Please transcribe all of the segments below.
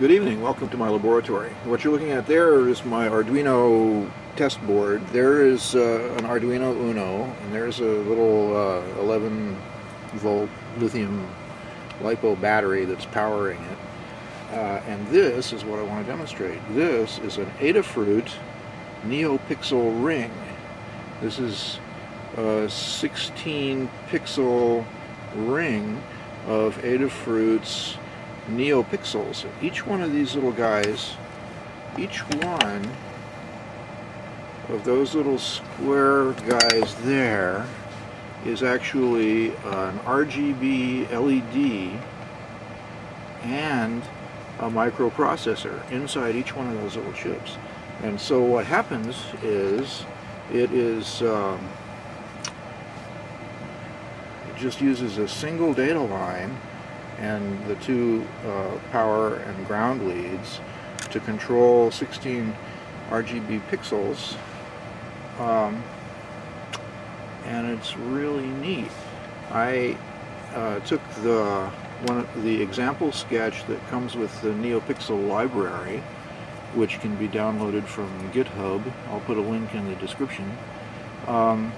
Good evening, welcome to my laboratory. What you're looking at there is my Arduino test board. There is uh, an Arduino Uno, and there's a little uh, 11 volt lithium LiPo battery that's powering it. Uh, and this is what I want to demonstrate. This is an Adafruit NeoPixel ring. This is a 16 pixel ring of Adafruit's NeoPixels. Each one of these little guys, each one of those little square guys there is actually an RGB LED and a microprocessor inside each one of those little chips. And so what happens is it is um, it just uses a single data line and the two uh, power and ground leads to control 16 RGB pixels um, and it's really neat. I uh, took the one of the example sketch that comes with the NeoPixel library which can be downloaded from GitHub. I'll put a link in the description. Um,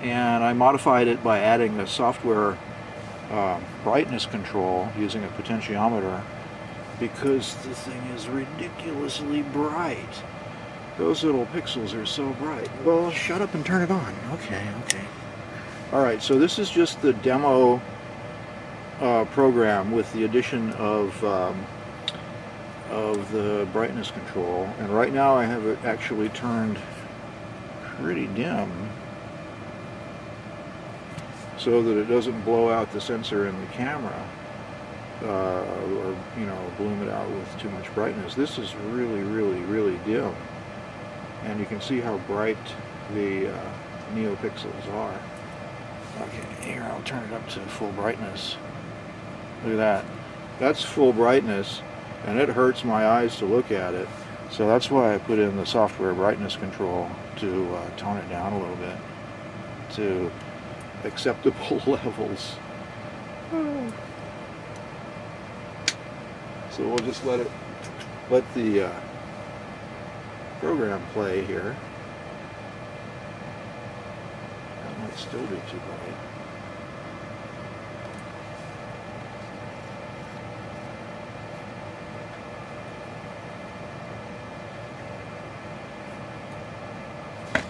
and I modified it by adding a software uh, brightness control using a potentiometer because the thing is ridiculously bright. Those little pixels are so bright. Well, shut up and turn it on. Okay, okay. Alright, so this is just the demo uh, program with the addition of um, of the brightness control and right now I have it actually turned pretty dim so that it doesn't blow out the sensor in the camera uh, or you know bloom it out with too much brightness. This is really really really dim and you can see how bright the uh, NeoPixels are. Okay, here I'll turn it up to full brightness. Look at that. That's full brightness and it hurts my eyes to look at it. So that's why I put in the software brightness control to uh, tone it down a little bit to acceptable levels. So we'll just let it, let the uh, program play here. That might still be too bright.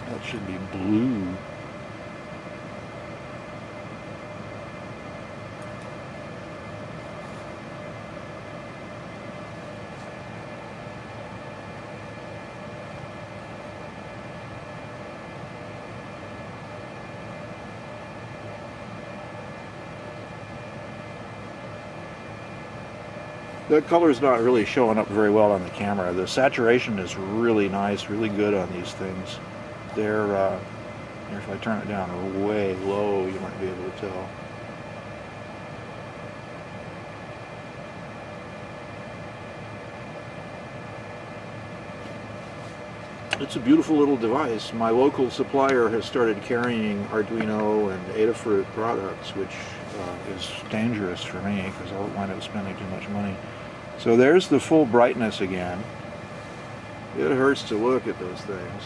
That should be blue. The color is not really showing up very well on the camera. The saturation is really nice, really good on these things. They're, uh, if I turn it down way low, you might be able to tell. It's a beautiful little device. My local supplier has started carrying Arduino and Adafruit products, which uh, is dangerous for me because I'll wind up spending too much money. So there's the full brightness again. It hurts to look at those things.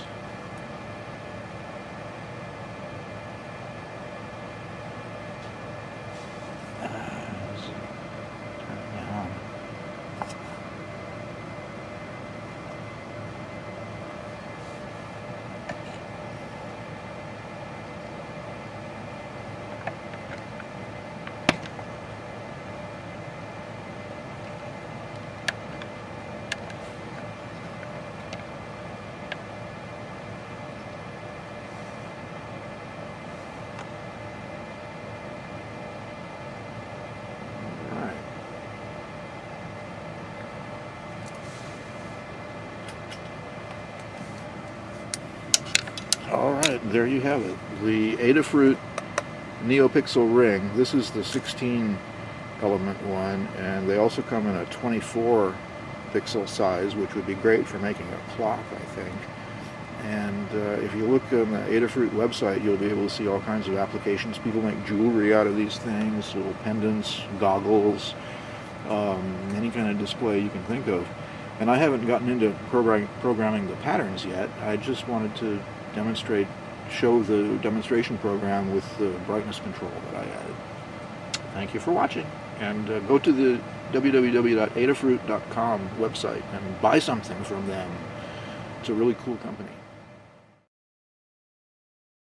Alright, there you have it. The Adafruit NeoPixel ring. This is the 16 element one, and they also come in a 24 pixel size, which would be great for making a clock, I think. And uh, if you look on the Adafruit website, you'll be able to see all kinds of applications. People make jewelry out of these things, little pendants, goggles, um, any kind of display you can think of. And I haven't gotten into program, programming the patterns yet. I just wanted to demonstrate, show the demonstration program with the brightness control that I added. Thank you for watching. And uh, go to the www.adafruit.com website and buy something from them. It's a really cool company.